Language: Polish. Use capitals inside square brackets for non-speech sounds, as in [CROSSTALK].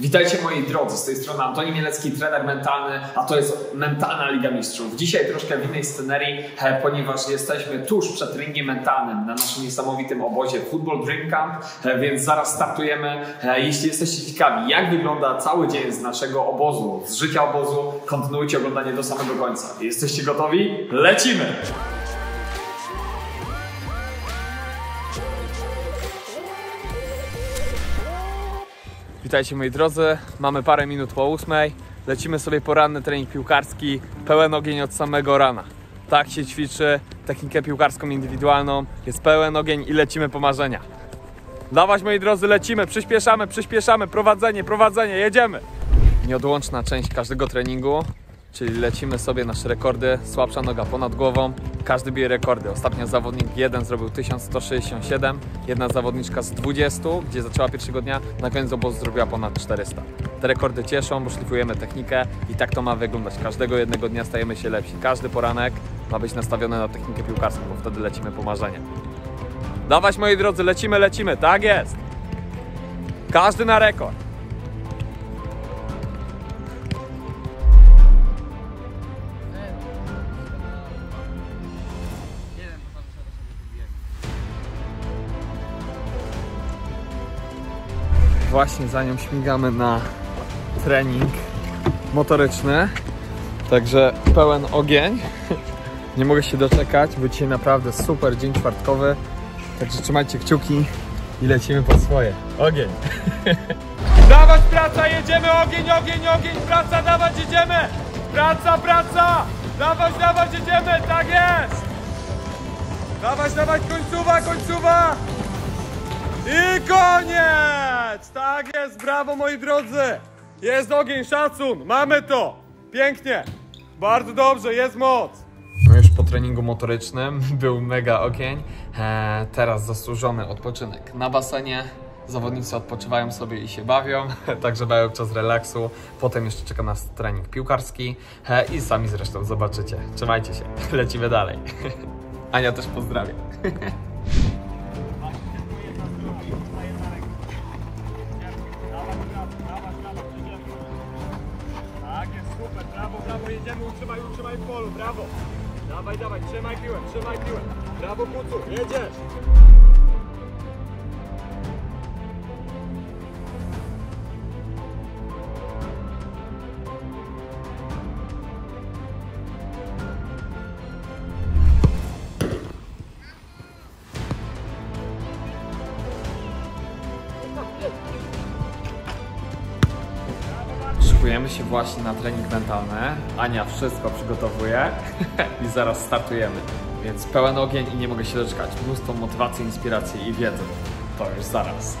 Witajcie moi drodzy, z tej strony Antoni Mielecki, trener mentalny, a to jest Mentalna Liga Mistrzów. Dzisiaj troszkę w innej scenerii, e, ponieważ jesteśmy tuż przed ringiem mentalnym na naszym niesamowitym obozie Football Dream Camp, e, więc zaraz startujemy. E, Jeśli jesteście ciekawi, jak wygląda cały dzień z naszego obozu, z życia obozu, kontynuujcie oglądanie do samego końca. Jesteście gotowi? Lecimy! Witajcie moi drodzy, mamy parę minut po ósmej. Lecimy sobie poranny trening piłkarski, pełen ogień od samego rana. Tak się ćwiczy technikę piłkarską indywidualną, jest pełen ogień i lecimy po marzenia. Dawać moi drodzy, lecimy, przyspieszamy, przyspieszamy, prowadzenie, prowadzenie, jedziemy. Nieodłączna część każdego treningu, czyli lecimy sobie nasze rekordy, słabsza noga ponad głową, każdy bije rekordy. Ostatnio zawodnik jeden zrobił 1167, jedna zawodniczka z 20, gdzie zaczęła pierwszego dnia, na koniec obozu zrobiła ponad 400. Te rekordy cieszą, bo szlifujemy technikę i tak to ma wyglądać. Każdego jednego dnia stajemy się lepsi. Każdy poranek ma być nastawiony na technikę piłkarską, bo wtedy lecimy po marzenia. Dawać moi drodzy, lecimy, lecimy, tak jest! Każdy na rekord. Właśnie za nią śmigamy na trening motoryczny. Także pełen ogień. [LAUGHS] Nie mogę się doczekać, bo dzisiaj naprawdę super dzień czwartkowy. Także trzymajcie kciuki i lecimy po swoje. Ogień! [LAUGHS] Dawać praca, jedziemy! Ogień, ogień, ogień! Praca, dawać, jedziemy! Praca, praca! Dawać, dawać, jedziemy! Tak jest! Dawać, dawać, końcowa, końcowa! I koniec! Tak jest, brawo moi drodzy! Jest ogień, szacun, mamy to! Pięknie! Bardzo dobrze, jest moc! No już po treningu motorycznym [LAUGHS] był mega ogień. Eee, teraz zasłużony odpoczynek na basenie. Zawodnicy odpoczywają sobie i się bawią, [LAUGHS] także mają czas relaksu. Potem jeszcze czeka nas trening piłkarski eee, i sami zresztą zobaczycie. Trzymajcie się, [LAUGHS] lecimy dalej. Ania też pozdrawia. Jedziemy, utrzymaj, utrzymaj w polu, brawo. Dawaj, dawaj, trzymaj piłę, trzymaj piłę. Brawo, Kucu, jedziesz. Szykujemy się właśnie na trening mentalny. Ania wszystko przygotowuje [LAUGHS] i zaraz startujemy. Więc pełen ogień i nie mogę się doczekać. Mnóstwo motywacji, inspiracji i wiedzy. To już zaraz.